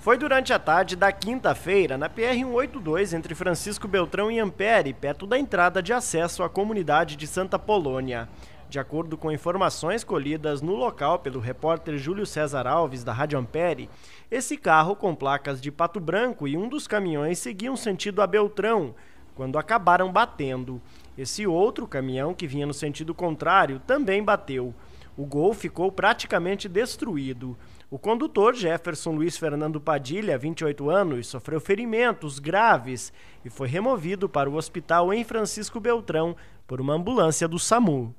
Foi durante a tarde da quinta-feira, na PR-182, entre Francisco Beltrão e Ampere, perto da entrada de acesso à comunidade de Santa Polônia. De acordo com informações colhidas no local pelo repórter Júlio César Alves, da Rádio Ampere, esse carro com placas de pato branco e um dos caminhões seguiam sentido a Beltrão, quando acabaram batendo. Esse outro caminhão, que vinha no sentido contrário, também bateu. O Gol ficou praticamente destruído. O condutor Jefferson Luiz Fernando Padilha, 28 anos, sofreu ferimentos graves e foi removido para o hospital em Francisco Beltrão por uma ambulância do SAMU.